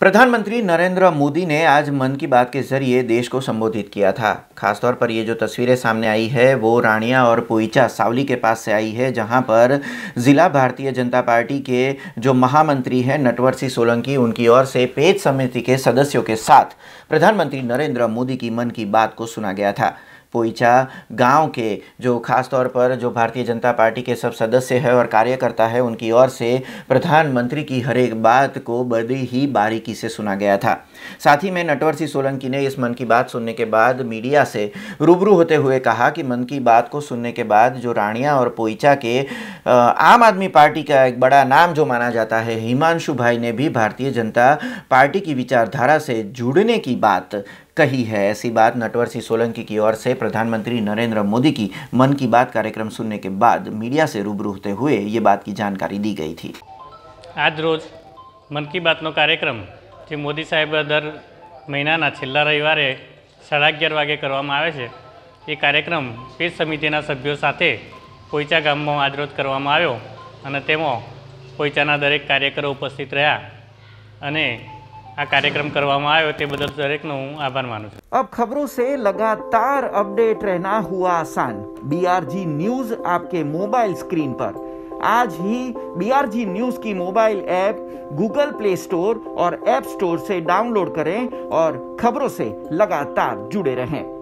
प्रधानमंत्री नरेंद्र मोदी ने आज मन की बात के ज़रिए देश को संबोधित किया था। खासतौर पर ये जो तस्वीरें सामने आई है, वो रानिया और पोईचा सावली के पास से आई है, जहाँ पर जिला भारतीय जनता पार्टी के जो महामंत्री हैं नटवर सिंह सोलंकी, उनकी ओर से पेज समिति के सदस्यों के साथ प्रधानमंत्री नरेंद्र मोदी की मन की बात को सुना गया था। पोईचा गाँव के जो खास तौर पर जो भारतीय जनता पार्टी के सब सदस्य है और कार्यकर्ता है, उनकी ओर से प्रधानमंत्री की हर एक बात को बड़ी ही बारीकी से सुना गया था। साथ ही में नटवर सिंह सोलंकी ने इस मन की बात सुनने के बाद मीडिया से रूबरू होते हुए कहा कि मन की बात को सुनने के बाद जो रानिया और पोईचा के आम आदमी पार्टी का एक बड़ा नाम जो माना जाता है, हिमांशु भाई ने भी भारतीय जनता पार्टी की विचारधारा से जुड़ने की बात कही है ऐसी बात नटवर सिंह सोलंकी की ओर से प्रधानमंत्री नरेंद्र मोदी की मन की बात कार्यक्रम सुनने के बाद मीडिया से रूबरू होते हुए ये बात की जानकारी दी गई थी આજ રોજ મન કી બાતનો કાર્યક્રમ જે મોદી સાહેબ દર મહિનાના છેલ્લા રવિવારે સાડા અગિયાર વાગે કરવામાં આવે છે એ કાર્યક્રમ પેજ સમિતિના સભ્યો સાથે પોઈચા ગામમાં આજરોજ કરવામાં આવ્યો અને તેમાં પોઈચાના દરેક કાર્યકરો ઉપસ્થિત રહ્યા અને આ કાર્યક્રમ કરવામાં આવ્યો તે બદલ દરેકનો હું આભાર માનું છું अब खबरों से लगातार अपडेट रहना हुआ आसान बीआरजी न्यूज आपके मोबाइल स्क्रीन पर आज ही बीआरजी न्यूज की mobile app Google Play store और ऐप स्टोर से डाउनलोड करें और खबरों से लगातार जुड़े रहें